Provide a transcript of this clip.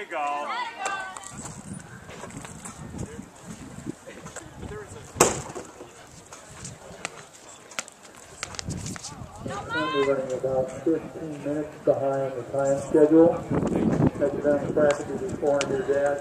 you go. Currently running about 15 minutes behind the time schedule. That's down traffic to the 400 dash.